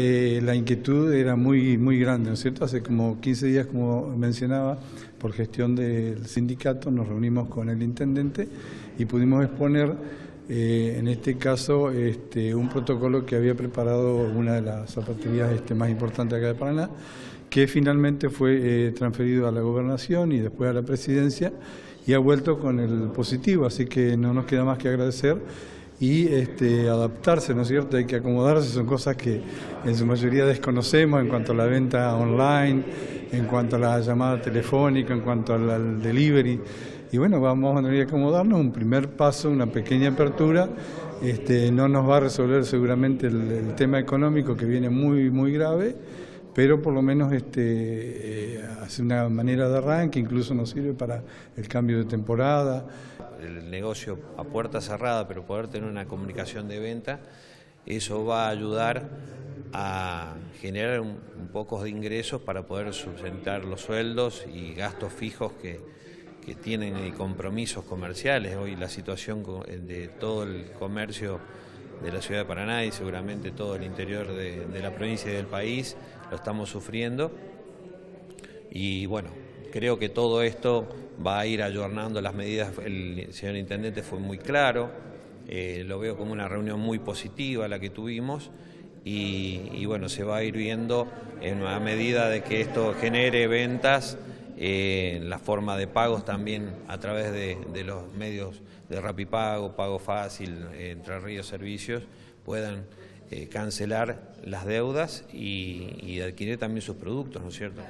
Eh, la inquietud era muy, muy grande, ¿no es cierto? Hace como 15 días, como mencionaba, por gestión del sindicato, nos reunimos con el intendente y pudimos exponer, eh, en este caso, este, un protocolo que había preparado una de las zapaterías este, más importantes acá de Paraná, que finalmente fue eh, transferido a la gobernación y después a la presidencia y ha vuelto con el positivo, así que no nos queda más que agradecer y este, adaptarse, ¿no es cierto? Hay que acomodarse, son cosas que en su mayoría desconocemos en cuanto a la venta online, en cuanto a la llamada telefónica, en cuanto al, delivery. Y bueno, vamos a tener que acomodarnos, un primer paso, una pequeña apertura, este, no nos va a resolver seguramente el, tema económico que viene muy, muy grave, pero por lo menos este, eh, hace una manera de arranque, incluso nos sirve para el cambio de temporada el negocio a puerta cerrada, pero poder tener una comunicación de venta, eso va a ayudar a generar un, poco de ingresos para poder sustentar los sueldos y gastos fijos que, que tienen y compromisos comerciales. Hoy la situación de todo el comercio de la ciudad de Paraná y seguramente todo el interior de, la provincia y del país lo estamos sufriendo. Y bueno, Creo que todo esto va a ir ayornando las medidas. El señor Intendente fue muy claro, eh, lo veo como una reunión muy positiva la que tuvimos y, bueno, se va a ir viendo en, a medida de que esto genere ventas, eh, la forma de pagos también a través de, los medios de Rapipago, Pago Fácil, Entre Ríos Servicios, puedan eh, cancelar las deudas y, y adquirir también sus productos, ¿no es cierto?